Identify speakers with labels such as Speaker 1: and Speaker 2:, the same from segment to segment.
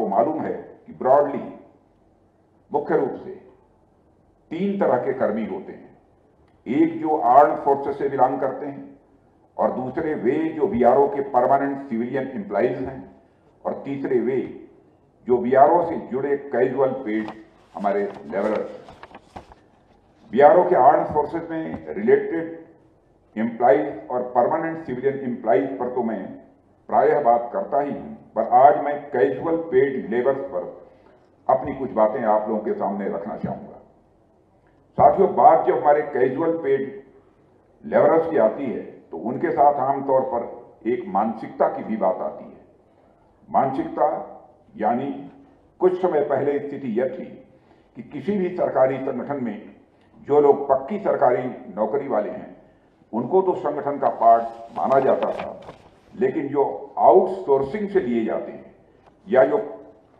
Speaker 1: आपको मालूम है कि ब्रॉडली मुख्य रूप से तीन तरह के कर्मी होते हैं। एक जो आर्म फोर्सेस से बिलोंग करते हैं और दूसरे वे जो बीआरओ के परमानेंट सिविलियन एम्प्लॉइज हैं और तीसरे वे जो बीआरओ से जुड़े कैजुअल पेड हमारे लेवलर्स बीआरओ के आर्म फोर्सेस में रिलेटेड एम्प्लॉइज और परमानेंट सिविलियन एम्प्लॉइज पर तो मैं प्रायः बात करता ही हूँ। पर आज मैं कैजुअल पेड लेबर्स पर अपनी कुछ बातें आप लोगों के सामने रखना चाहूँगा। साथियों, बात जब हमारे कैजुअल पेड लेबरर्स की आती है तो उनके साथ आमतौर पर एक मानसिकता की भी बात आती है। मानसिकता यानी कुछ समय पहले स्थिति यह थी कि किसी भी सरकारी संगठन में जो लोग पक्की सरकारी नौकरी वाले हैं, उनको तो संगठन का पार्ट माना जाता था। लेकिन जो आउटसोर्सिंग से लिए जाते हैं, या जो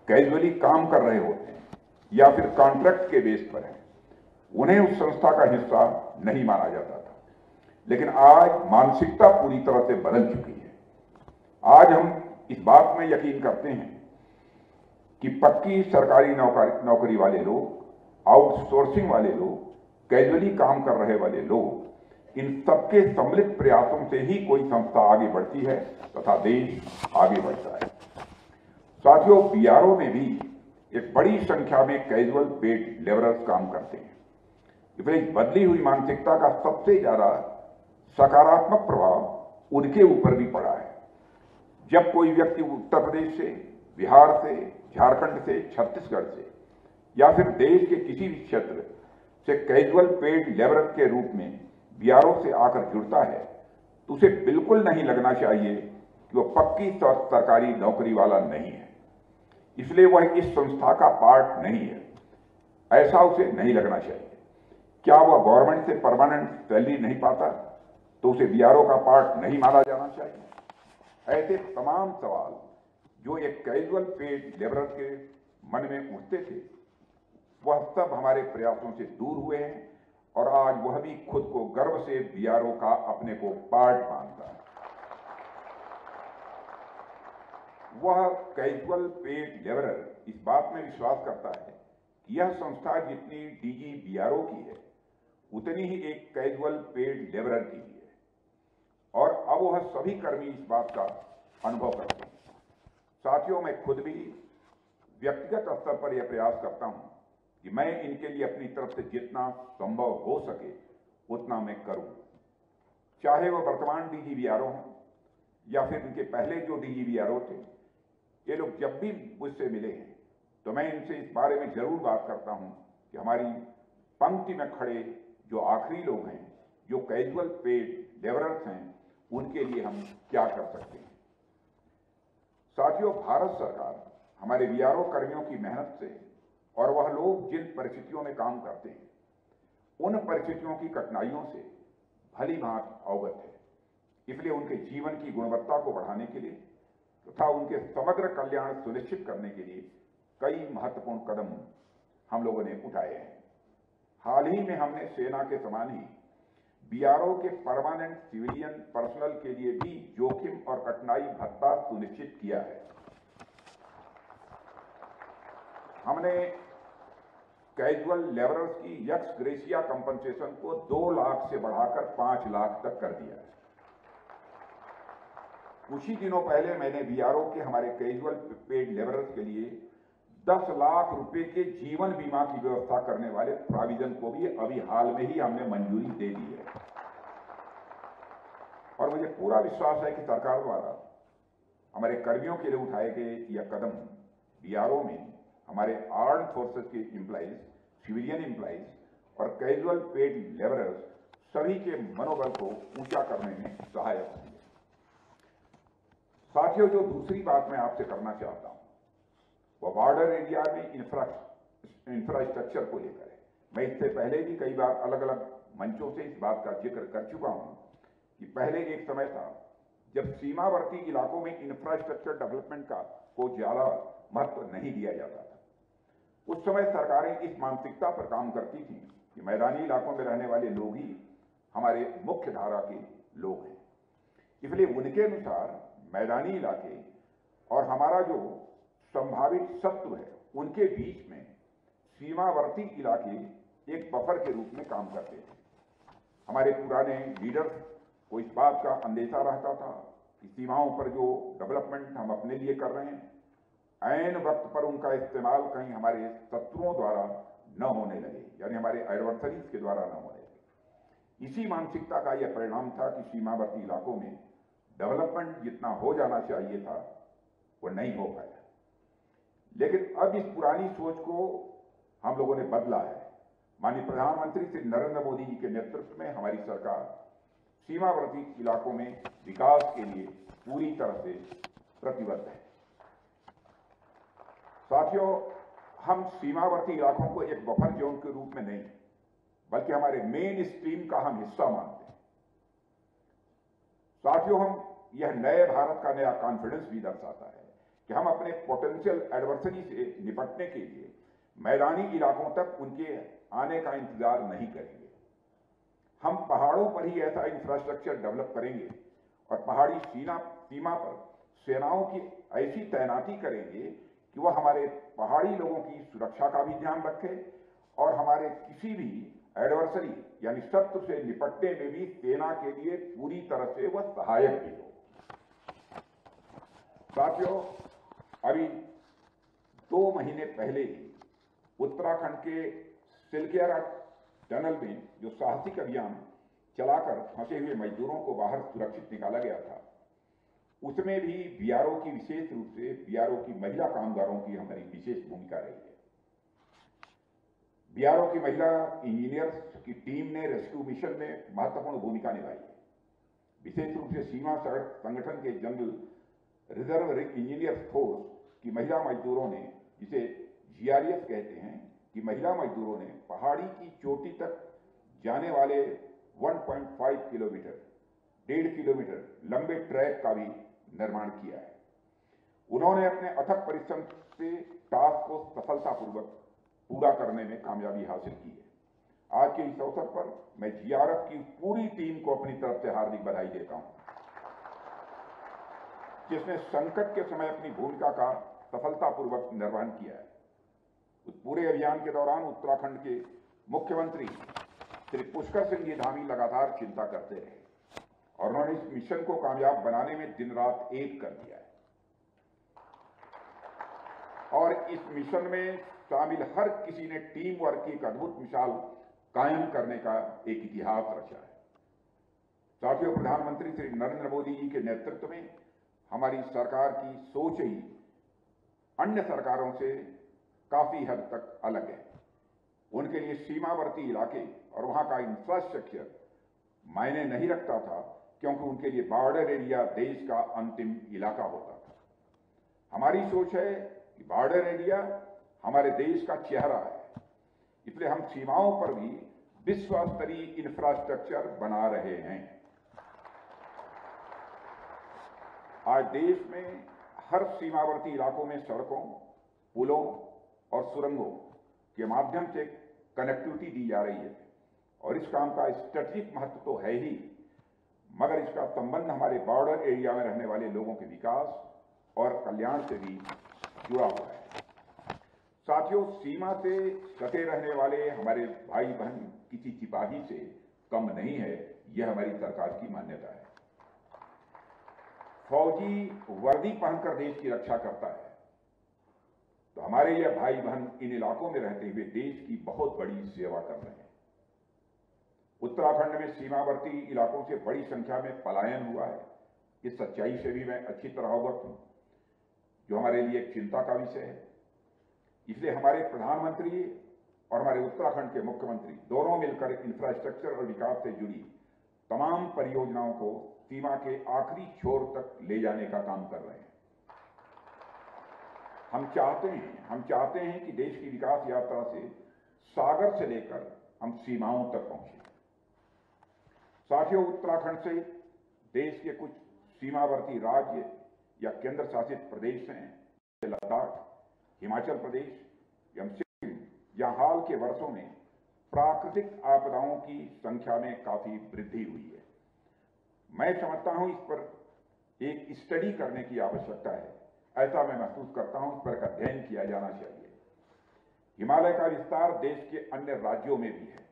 Speaker 1: कैजुअली काम कर रहे होते हैं, या फिर कॉन्ट्रैक्ट के बेस पर है, उन्हें उस संस्था का हिस्सा नहीं माना जाता था। लेकिन आज मानसिकता पूरी तरह से बदल चुकी है। आज हम इस बात में यकीन करते हैं कि पक्की सरकारी नौकरी वाले लोग, आउटसोर्सिंग वाले लोग, कैजुअली काम कर रहे वाले लोग इन सबके सम्मिलित प्रयासों से ही कोई संस्था आगे बढ़ती है तथा देश आगे बढ़ता है। साथियों बीआरओ में भी एक बड़ी संख्या में कैजुअल पेड लेबरर्स काम करते हैं। इस बदली हुई मानसिकता का सबसे ज़्यादा सकारात्मक प्रभाव उनके ऊपर भी पड़ा है। जब कोई व्यक्ति उत्तर प्रदेश से, बिहार से, झारखंड से, छत्तीसगढ़ से या फिर देश के किसी भी क्षेत्र से कैजुअल पेड लेबर के रूप में बीआरओ से आकर जुड़ता है तो उसे बिल्कुल नहीं लगना चाहिए कि वह पक्की सरकारी नौकरी वाला नहीं है। इसलिए वह इस संस्था का पार्ट नहीं है। ऐसा उसे नहीं लगना चाहिए। क्या वह गवर्नमेंट से परमानेंट सैलरी नहीं पाता तो उसे बीआरओ का पार्ट नहीं माना जाना चाहिए? ऐसे तमाम सवाल जो एक कैजुअल पेड लेबर के मन में उठते थे, वह सब हमारे प्रयासों से दूर हुए हैं। और आज वह भी खुद को गर्व से बीआरओ का अपने को पार्ट मानता है। वह कैजुअल पेड लेबरर इस बात में विश्वास करता है कि यह संस्था जितनी डीजी बीआरओ की है, उतनी ही एक कैजुअल पेड लेबरर की है। और अब वह सभी कर्मी इस बात का अनुभव करते हैं। साथियों, मैं खुद भी व्यक्तिगत स्तर पर यह प्रयास करता हूँ कि मैं इनके लिए अपनी तरफ़ से जितना संभव हो सके उतना मैं करूँ। चाहे वह वर्तमान डीजीबीआरओ हों या फिर इनके पहले जो डीजीबीआरओ थे, ये लोग जब भी मुझसे मिले हैं तो मैं इनसे इस बारे में ज़रूर बात करता हूँ कि हमारी पंक्ति में खड़े जो आखिरी लोग हैं, जो कैजुअल पेड लेबरर्स हैं, उनके लिए हम क्या कर सकते हैं? साथियों, भारत सरकार हमारे बीआरओ कर्मियों की मेहनत से और वह लोग जिन परिस्थितियों में काम करते हैं, उन परिस्थितियों की कठिनाइयों से भली भांत अवगत है। इसलिए उनके जीवन की गुणवत्ता को बढ़ाने के लिए तथा उनके समग्र कल्याण सुनिश्चित करने के लिए कई महत्वपूर्ण कदम हम लोगों ने उठाए हैं। हाल ही में हमने सेना के समान ही बीआरओ के परमानेंट सिविलियन पर्सनल के लिए भी जोखिम और कठिनाई भत्ता सुनिश्चित किया है। हमने कैजुअल लेबरर्स की यक्स ग्रेसिया कंपनसेशन को दो लाख से बढ़ाकर पाँच लाख तक कर दिया। कुछ ही दिनों पहले मैंने बीआरओ के हमारे कैजुअल पेड लेबरर्स के लिए दस लाख रुपए के जीवन बीमा की व्यवस्था करने वाले प्रोविज़न को भी अभी हाल में ही हमने मंजूरी दे दी है। और मुझे पूरा विश्वास है कि सरकार द्वारा हमारे कर्मियों के लिए उठाए गए यह कदम बीआरओ में हमारे आर्म फोर्सेस के एम्प्लॉइज सिविलियन एम्प्लॉइज और कैजुअल पेड लेबरर्स सभी के मनोबल को ऊँचा करने में सहायक होंगे। साथियों, जो दूसरी बात मैं आपसे करना चाहता हूँ, वो बॉर्डर एरिया में इंफ्रास्ट्रक्चर को लेकर है। मैं इससे पहले भी कई बार अलग अलग मंचों से इस बात का ज़िक्र कर चुका हूँ कि पहले एक समय था जब सीमावर्ती इलाकों में इंफ्रास्ट्रक्चर डेवलपमेंट का को ज़्यादा महत्व नहीं दिया जाता था। उस समय सरकारें इस मानसिकता पर काम करती थी कि मैदानी इलाकों में रहने वाले लोग ही हमारे मुख्य धारा के लोग हैं। इसलिए उनके अनुसार मैदानी इलाके और हमारा जो संभावित शत्रु है, उनके बीच में सीमावर्ती इलाके एक बफर के रूप में काम करते थे। हमारे पुराने लीडर्स को इस बात का अंदेशा रहता था कि सीमाओं पर जो डेवलपमेंट हम अपने लिए कर रहे हैं ऐन वक्त पर उनका इस्तेमाल कहीं हमारे शत्रुओं द्वारा न होने लगे, यानी हमारे एडवर्सरीज के द्वारा न होने लगे। इसी मानसिकता का यह परिणाम था कि सीमावर्ती इलाकों में डेवलपमेंट जितना हो जाना चाहिए था, वो नहीं हो पाया। लेकिन अब इस पुरानी सोच को हम लोगों ने बदला है। माननीय प्रधानमंत्री श्री नरेंद्र मोदी जी के नेतृत्व में हमारी सरकार सीमावर्ती इलाकों में विकास के लिए पूरी तरह से प्रतिबद्ध है। साथियों, हम सीमावर्ती इलाकों को एक बफर जोन के रूप में नहीं, बल्कि हमारे मेन स्ट्रीम का हम हिस्सा मानते हैं। साथियों, हम यह नए भारत का नया कॉन्फिडेंस भी दर्शाता है कि हम अपने पोटेंशियल एडवर्सरी से निपटने के लिए मैदानी इलाकों तक उनके आने का इंतज़ार नहीं करेंगे। हम पहाड़ों पर ही ऐसा इंफ्रास्ट्रक्चर डेवलप करेंगे और पहाड़ी सीमा सीमा पर सेनाओं की ऐसी तैनाती करेंगे कि वह हमारे पहाड़ी लोगों की सुरक्षा का भी ध्यान रखे और हमारे किसी भी एडवर्सरी यानी शत्रु से निपटने में भी सेना के लिए पूरी तरह से वह सहायक भी हो। साथियों, अभी दो महीने पहले ही उत्तराखंड के सिलकेरा टनल में जो साहसिक अभियान चलाकर फंसे हुए मजदूरों को बाहर सुरक्षित निकाला गया था। उसमें भी बीआरओ की विशेष रूप से बीआरओ की महिला कामगारों की हमारी विशेष भूमिका रही है। बीआरओ की महिला इंजीनियर्स की टीम ने रेस्क्यू मिशन में महत्वपूर्ण भूमिका निभाई है। विशेष रूप से सीमा सड़क संगठन के जनरल रिज़र्व इंजीनियर्स फोर्स की महिला मजदूरों ने, जिसे जीआरएस कहते हैं, कि महिला मजदूरों ने पहाड़ी की चोटी तक जाने वाले 1.5 किलोमीटर, डेढ़ किलोमीटर लंबे ट्रैक का भी निर्माण किया है। उन्होंने अपने अथक परिश्रम से टास्क को सफलतापूर्वक पूरा करने में कामयाबी हासिल की है। आज के इस अवसर पर मैं जीआरएफ की पूरी टीम को अपनी तरफ़ से हार्दिक बधाई देता हूँ। जिसने संकट के समय अपनी भूमिका का सफलतापूर्वक निर्वहन किया है। उस पूरे अभियान के दौरान उत्तराखंड के मुख्यमंत्री श्री पुष्कर सिंह जी धामी लगातार चिंता करते रहे। और उन्होंने इस मिशन को कामयाब बनाने में दिन रात एक कर दिया है। और इस मिशन में शामिल हर किसी ने टीम वर्क की एक अद्भुत मिसाल कायम करने का एक इतिहास रचा है। साथियों, प्रधानमंत्री श्री नरेंद्र मोदी जी के नेतृत्व में हमारी सरकार की सोच ही अन्य सरकारों से काफ़ी हद तक अलग है। उनके लिए सीमावर्ती इलाके और वहाँ का इंफ्रास्ट्रक्चर मायने नहीं रखता था। क्योंकि उनके लिए बॉर्डर एरिया देश का अंतिम इलाका होता था। हमारी सोच है कि बॉर्डर एरिया हमारे देश का चेहरा है। इसलिए हम सीमाओं पर भी विश्व स्तरीय इंफ्रास्ट्रक्चर बना रहे हैं। आज देश में हर सीमावर्ती इलाकों में सड़कों, पुलों और सुरंगों के माध्यम से कनेक्टिविटी दी जा रही है। और इस काम का स्ट्रेटेजिक महत्व तो है ही। मगर इसका संबंध हमारे बॉर्डर एरिया में रहने वाले लोगों के विकास और कल्याण से भी जुड़ा हुआ है। साथियों, सीमा से सटे रहने वाले हमारे भाई बहन किसी सिपाही से कम नहीं है, यह हमारी सरकार की मान्यता है। फौजी वर्दी पहनकर देश की रक्षा करता है। तो हमारे यह भाई बहन इन इलाकों में रहते हुए देश की बहुत बड़ी सेवा कर रहे हैं। उत्तराखंड में सीमावर्ती इलाकों से बड़ी संख्या में पलायन हुआ है। इस सच्चाई से भी मैं अच्छी तरह अवगत हूँ, जो हमारे लिए एक चिंता का विषय है। इसलिए हमारे प्रधानमंत्री और हमारे उत्तराखंड के मुख्यमंत्री दोनों मिलकर इंफ्रास्ट्रक्चर और विकास से जुड़ी तमाम परियोजनाओं को सीमा के आखिरी छोर तक ले जाने का काम कर रहे हैं। हम चाहते हैं, हम चाहते हैं कि देश की विकास यात्रा से सागर से लेकर हम सीमाओं तक पहुँचे। साथियों, उत्तराखंड से देश के कुछ सीमावर्ती राज्य या केंद्र शासित प्रदेश हैं लद्दाख, हिमाचल प्रदेश या सिक्किम या हाल के वर्षों में प्राकृतिक आपदाओं की संख्या में काफ़ी वृद्धि हुई है। मैं समझता हूँ इस पर एक स्टडी करने की आवश्यकता है। ऐसा मैं महसूस करता हूँ, इस पर अध्ययन किया जाना चाहिए। हिमालय का विस्तार देश के अन्य राज्यों में भी है।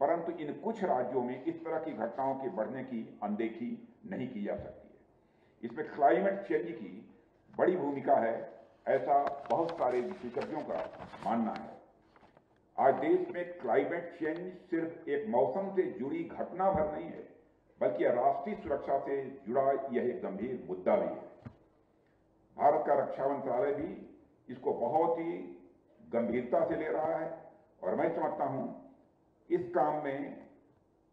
Speaker 1: परंतु इन कुछ राज्यों में इस तरह की घटनाओं के बढ़ने की अनदेखी नहीं की जा सकती है। इसमें क्लाइमेट चेंज की बड़ी भूमिका है, ऐसा बहुत सारे विशेषज्ञों का मानना है। आज देश में क्लाइमेट चेंज सिर्फ़ एक मौसम से जुड़ी घटना भर नहीं है, बल्कि राष्ट्रीय सुरक्षा से जुड़ा यह एक गंभीर मुद्दा भी है। भारत का रक्षा मंत्रालय भी इसको बहुत ही गंभीरता से ले रहा है, और मैं समझता हूँ इस काम में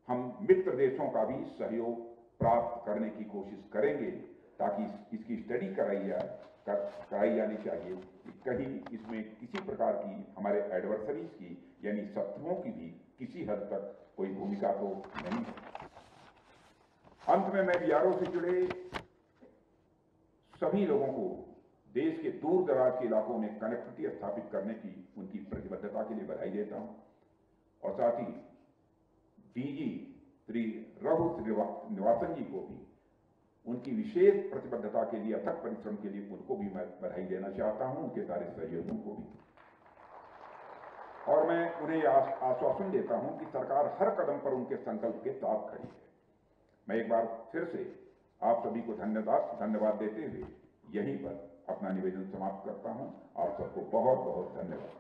Speaker 1: हम मित्र देशों का भी सहयोग प्राप्त करने की कोशिश करेंगे ताकि इसकी स्टडी कराई जाए कर, कराई जानी चाहिए कि कहीं इसमें किसी प्रकार की हमारे एडवर्सरीज की यानी शत्रुओं की भी किसी हद तक कोई भूमिका तो नहीं है। अंत में मैं बिहारों से जुड़े सभी लोगों को देश के दूर दराज के इलाकों में कनेक्टिविटी स्थापित करने की उनकी प्रतिबद्धता के लिए बधाई देता हूँ। और साथ ही डीजी श्री रघु निवासन जी को भी उनकी विशेष प्रतिबद्धता के लिए, अथक परिश्रम के लिए उनको भी मैं बधाई देना चाहता हूँ, उनके सारे सहयोगियों को भी और मैं उन्हें आश्वासन देता हूँ कि सरकार हर कदम पर उनके संकल्प के साथ खड़ी है। मैं एक बार फिर से आप सभी को धन्यवाद धन्यवाद देते हुए यहीं पर अपना निवेदन समाप्त करता हूँ। आप सबको बहुत बहुत धन्यवाद।